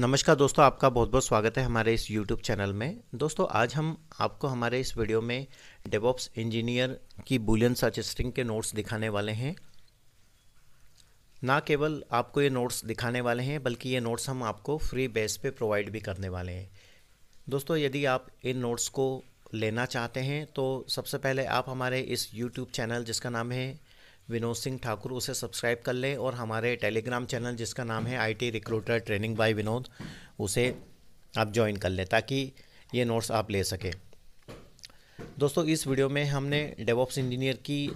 नमस्कार दोस्तों, आपका बहुत बहुत स्वागत है हमारे इस YouTube चैनल में। दोस्तों, आज हम आपको हमारे इस वीडियो में डेवॉप्स इंजीनियर की बुलियन सर्च स्ट्रिंग के नोट्स दिखाने वाले हैं। ना केवल आपको ये नोट्स दिखाने वाले हैं, बल्कि ये नोट्स हम आपको फ्री बेस पे प्रोवाइड भी करने वाले हैं। दोस्तों, यदि आप इन नोट्स को लेना चाहते हैं तो सबसे पहले आप हमारे इस यूट्यूब चैनल, जिसका नाम है विनोद सिंह ठाकुर, उसे सब्सक्राइब कर लें और हमारे टेलीग्राम चैनल जिसका नाम है IT recruiter training by Vinod उसे आप ज्वाइन कर लें ताकि ये नोट्स आप ले सकें। दोस्तों, इस वीडियो में हमने डेवॉप्स इंजीनियर की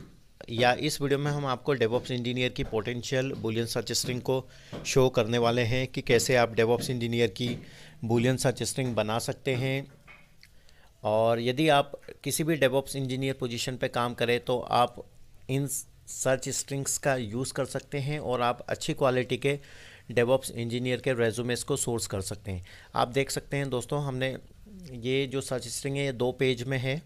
या इस वीडियो में हम आपको डेवॉप्स इंजीनियर की पोटेंशियल बुलियन सर्च स्ट्रिंग को शो करने वाले हैं कि कैसे आप डेवॉप्स इंजीनियर की बुलियन सर्च स्ट्रिंग बना सकते हैं। और यदि आप किसी भी डेवॉप्स इंजीनियर पोजीशन पे काम करें तो आप इन सर्च स्ट्रिंग्स का यूज़ कर सकते हैं और आप अच्छी क्वालिटी के डेवॉप्स इंजीनियर के रेजुमेस को सोर्स कर सकते हैं। आप देख सकते हैं दोस्तों, हमने ये जो सर्च स्ट्रिंग है, ये दो पेज में है।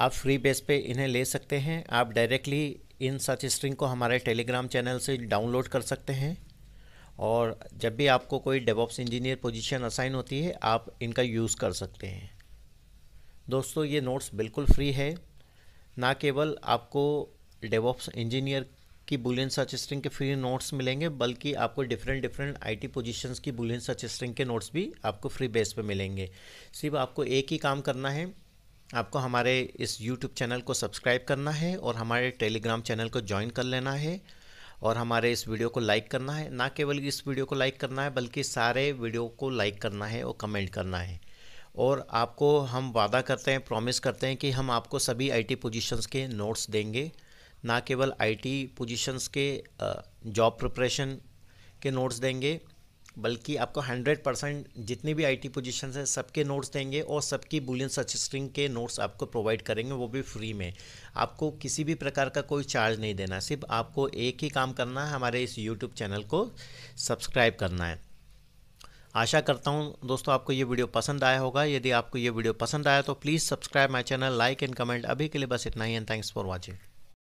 आप फ्री बेस पे इन्हें ले सकते हैं। आप डायरेक्टली इन सर्च स्ट्रिंग को हमारे टेलीग्राम चैनल से डाउनलोड कर सकते हैं। और जब भी आपको कोई डेवॉप्स इंजीनियर पोजीशन असाइन होती है, आप इनका यूज़ कर सकते हैं। दोस्तों, ये नोट्स बिल्कुल फ्री है। ना केवल आपको डेवॉप्स इंजीनियर की बुलियन सर्च स्ट्रिंग के फ्री नोट्स मिलेंगे, बल्कि आपको डिफरेंट डिफरेंट आईटी पोजीशंस की बुलियन सर्च स्ट्रिंग के नोट्स भी आपको फ्री बेस पे मिलेंगे। सिर्फ़ आपको एक ही काम करना है, आपको हमारे इस यूट्यूब चैनल को सब्सक्राइब करना है और हमारे टेलीग्राम चैनल को ज्वाइन कर लेना है और हमारे इस वीडियो को लाइक करना है। ना केवल इस वीडियो को लाइक करना है, बल्कि सारे वीडियो को लाइक करना है और कमेंट करना है। और आपको हम वादा करते हैं प्रॉमिस करते हैं कि हम आपको सभी आईटी पोजीशंस के नोट्स देंगे। ना केवल आईटी पोजीशंस के जॉब प्रिपरेशन के नोट्स देंगे, बल्कि आपको 100 परसेंट जितनी भी आईटी पोजीशंस हैं, सबके नोट्स देंगे और सबकी बुलियन सर्च स्ट्रिंग के नोट्स आपको प्रोवाइड करेंगे, वो भी फ्री में। आपको किसी भी प्रकार का कोई चार्ज नहीं देना, सिर्फ़ आपको एक ही काम करना है, हमारे इस यूट्यूब चैनल को सब्सक्राइब करना है। आशा करता हूँ दोस्तों आपको ये वीडियो पसंद आया होगा। यदि आपको ये वीडियो पसंद आया तो please subscribe my channel like and comment अभी के लिए बस इतना ही एंड थैंक्स फॉर वॉचिंग